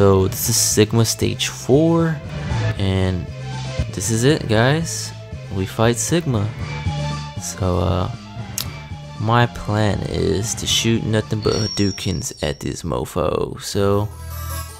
So this is Sigma Stage 4, and this is it, guys. We fight Sigma. So, uh, my plan is to shoot nothing but Hadoukens at this mofo. So,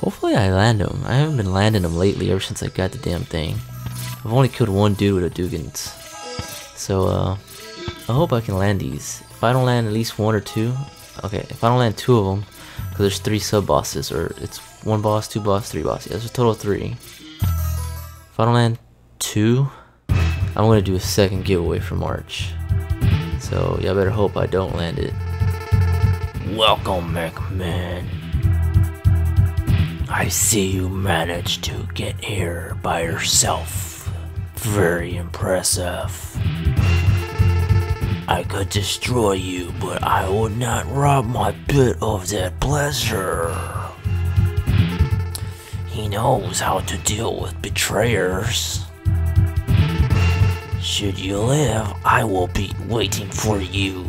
hopefully I land him. I haven't been landing them lately ever since I got the damn thing. I've only killed one dude with Hadoukens. So, uh, I hope I can land these. If I don't land at least one or two, okay, if I don't land two of them, because there's three sub bosses, or it's one boss, two boss, three boss. Yeah, there's a total of three. Final land two, I'm gonna do a second giveaway for March. So y'all better hope I don't land it. Welcome, McMahon. I see you managed to get here by yourself. Very impressive. I could destroy you, but I would not rob my bit of that pleasure. He knows how to deal with betrayers. Should you live, I will be waiting for you.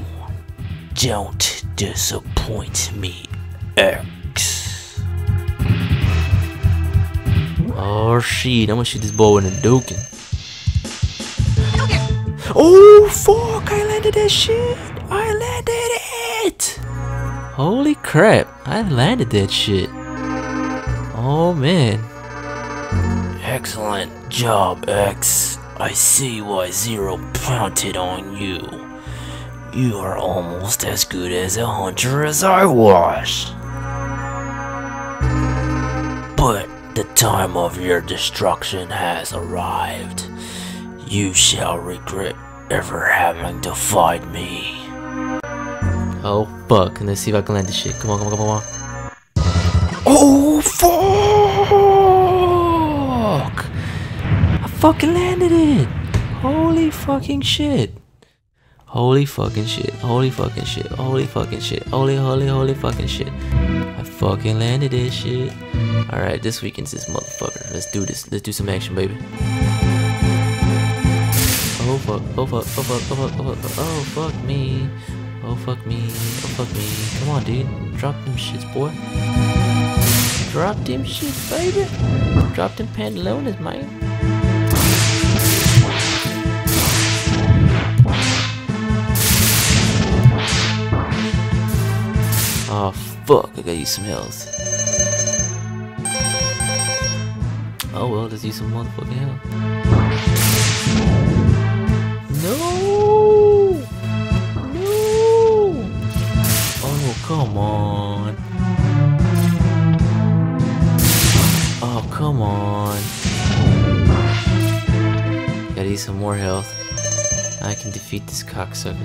Don't disappoint me, X. Oh shit, I'm gonna shoot this boy in the Dukin. Oh fuck, I landed that shit! I landed it! Holy crap, I landed that shit. Oh man. Excellent job, X. I see why Zero counted on you. You are almost as good as a hunter as I was. But the time of your destruction has arrived. You shall regret ever having to fight me. Oh fuck, let's see if I can land this shit. Come on, come on, come on, come on. Oh fuck! I fucking landed it! Holy fucking shit! Holy fucking shit! Holy fucking shit! Holy fucking shit! Holy holy holy fucking shit! I fucking landed this shit. Alright, this weekend's this motherfucker. Let's do this. Let's do some action, baby. Oh fuck, oh fuck, oh fuck, oh fuck, oh fuck, oh fuck me. Oh fuck me, oh fuck me. Come on, dude. Drop them shits, boy. Drop them shits, baby. Drop them pantalones, man. Oh fuck, I gotta use some health. Oh well, let's use some motherfucking health. Come on. Oh, come on. Gotta use some more health. I can defeat this cocksucker.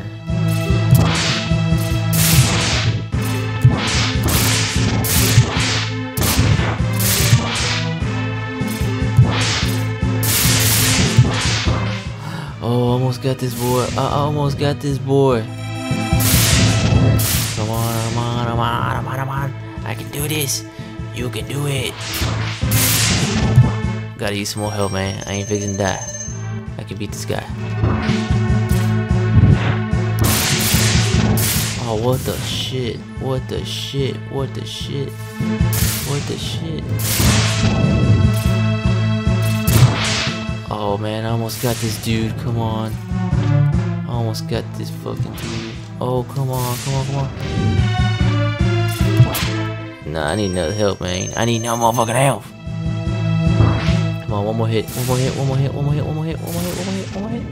Oh, almost got this boy. I almost got this boy. Come on, come on, come on, come on, come on. I can do this. You can do it. Gotta use some more help, man. I ain't fixing to die. I can beat this guy. Oh, what the shit? What the shit? What the shit? What the shit? Oh man, I almost got this dude. Come on. I almost got this fucking dude. Oh, come on, come on, come on. Nah, I need another help, man. I need no motherfucking help. Come on, one more hit, one more hit, one more hit, one more hit, one more hit, one more hit, one more hit, one more hit.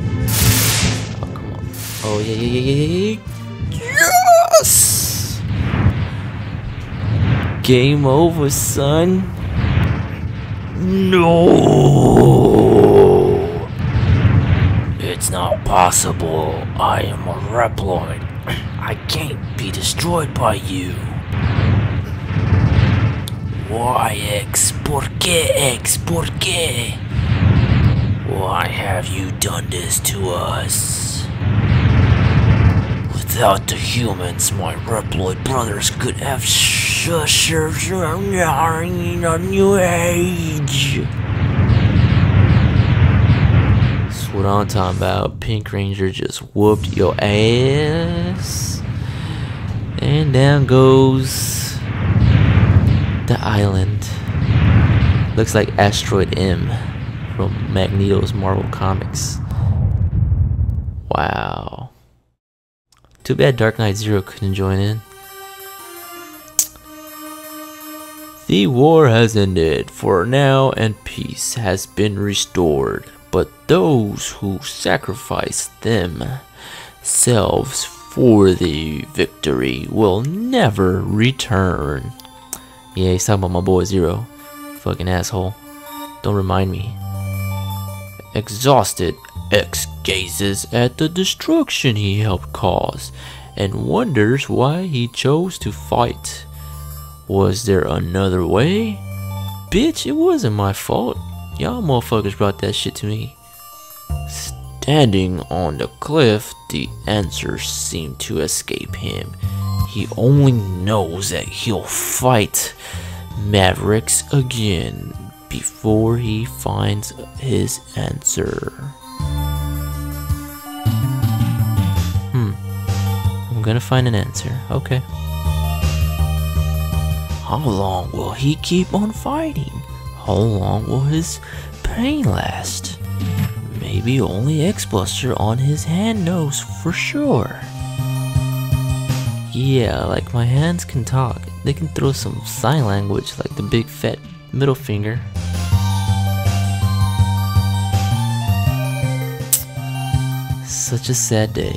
Oh, come on. Oh, yeah, yeah, yeah, yeah, yeah, yeah. Yes! Game over, son. No! It's not possible. I am a Reploid. I can't be destroyed by you. Why, X? ¿Por qué, X? ¿Por qué? Why have you done this to us? Without the humans, my Reploid brothers could have served in a new age. What I'm talking about. Pink Ranger just whooped your ass. And down goes The island. Looks like Asteroid M from Magneto's Marvel Comics. Wow. Too bad Dark Knight Zero couldn't join in. The war has ended for now and peace has been restored, but those who sacrifice themselves for the victory will never return. Yeah, he's talking about my boy Zero. Fucking asshole. Don't remind me. Exhausted, X gazes at the destruction he helped cause and wonders why he chose to fight. Was there another way? Bitch, it wasn't my fault. Y'all motherfuckers brought that shit to me. Standing on the cliff, the answers seem to escape him. He only knows that he'll fight Mavericks again before he finds his answer. Hmm. I'm gonna find an answer. Okay. How long will he keep on fighting? How long will his pain last? Maybe only X-Buster on his hand knows for sure. Yeah, like my hands can talk. They can throw some sign language like the big fat middle finger. Such a sad day.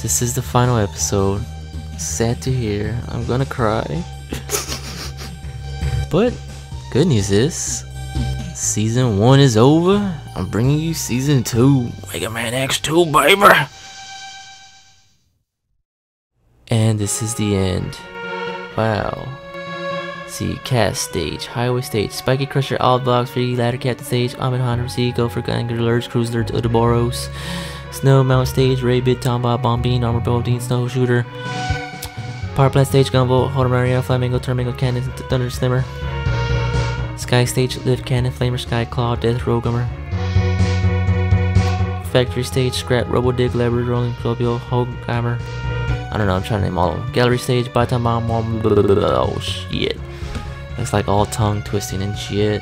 This is the final episode. Sad to hear. I'm gonna cry. but good news is season 1 is over. I'm bringing you season 2. Mega Man X2, baby! And this is the end. Wow. See, cast stage, highway stage, Spiky Crusher, Outbox, Free Ladder Captain stage, Ahmed Hunter, Sea, Gopher, Gunner, Lurch, Cruiser, Udaboros, Snow Mountain stage, Rabbit, Tomba, Bombine, Armor Building, Snow Shooter, Power Plant stage, Gunvolt, Hold'em Maria, Flamingo, Termingo, Cannon, Thunder Slimmer, Sky stage, Lift Cannon, Flamer, Sky Claw, Death Row Factory stage, Scrap, Robo Dig, Lever, Rolling, Globule, Hogue, Hammer, I don't know, I'm trying to name all of them. Gallery stage, bottom bomb, oh shit. Looks like all tongue twisting and shit.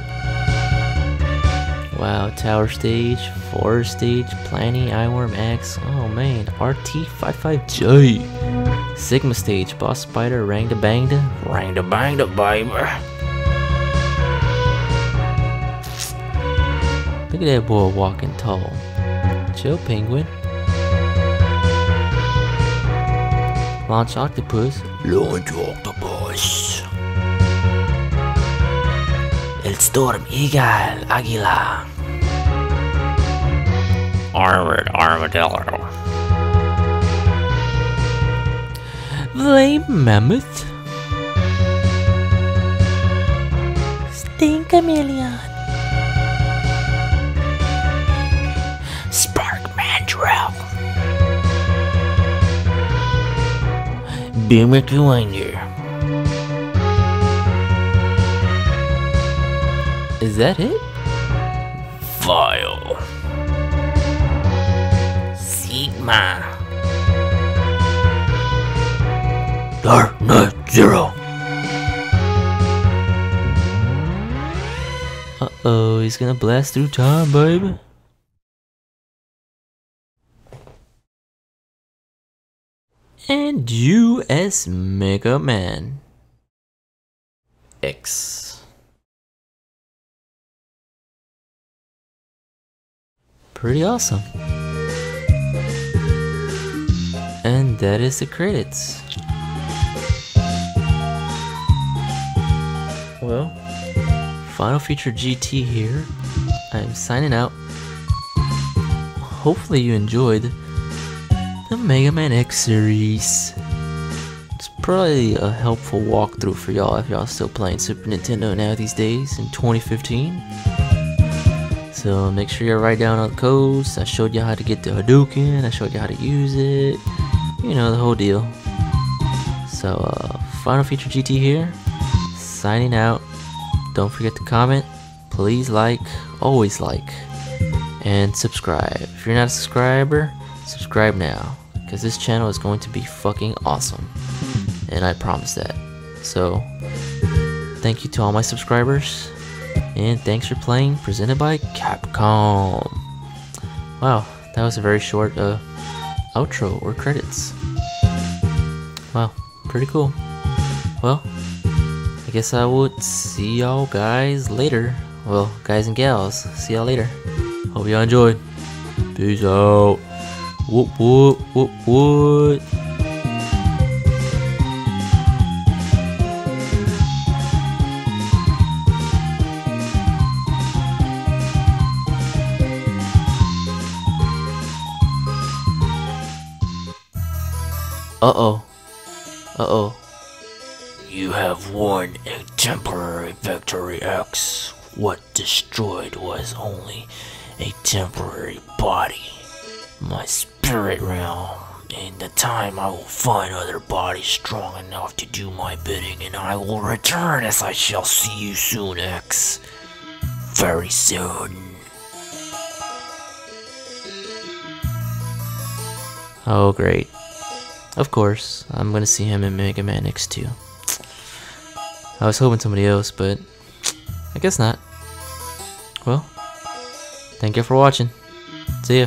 Wow, tower stage, forest stage, planning, eyeworm X, oh man, RT55J. Sigma stage, boss spider, rang da bang da, rang da bang da baby. Look at that boy walking tall. Chill, penguin. Launch Octopus. Launch Octopus. El Storm Eagle Águila. Armored Armadillo. Flame Mammoth. Sting Chameleon. Beamer to Winder. Is that it? Vile. Sigma. Dark Knight Zero. Uh oh, he's gonna blast through time, baby. And U.S. Mega Man X. Pretty awesome. And that is the credits. Well, Final Feature GT here. I'm signing out. Hopefully you enjoyed the Mega Man X series. It's probably a helpful walkthrough for y'all if y'all still playing Super Nintendo now these days in 2015. So make sure you write down all the codes. I showed you how to get the Hadouken. I showed you how to use it. You know, the whole deal. So, uh, Final Feature GT here. Signing out. Don't forget to comment. Please like. Always like. And subscribe. If you're not a subscriber, subscribe now because this channel is going to be fucking awesome. And I promise that. So, thank you to all my subscribers, and thanks for playing, presented by Capcom. Wow, that was a very short uh, outro or credits. Wow, pretty cool. Well, I guess I would see y'all guys later. Well, guys and gals, see y'all later. Hope y'all enjoyed. Peace out. Whoop whoop whoop whoop. Uh-oh. Uh-oh. You have won a temporary victory X. What destroyed was only a temporary body. My spirit realm. In the time I will find other bodies strong enough to do my bidding and I will return as I shall see you soon, X. Very soon. Oh, great. Of course, I'm gonna see him in Mega Man X2. I was hoping somebody else, but I guess not. Well, thank you for watching. See ya.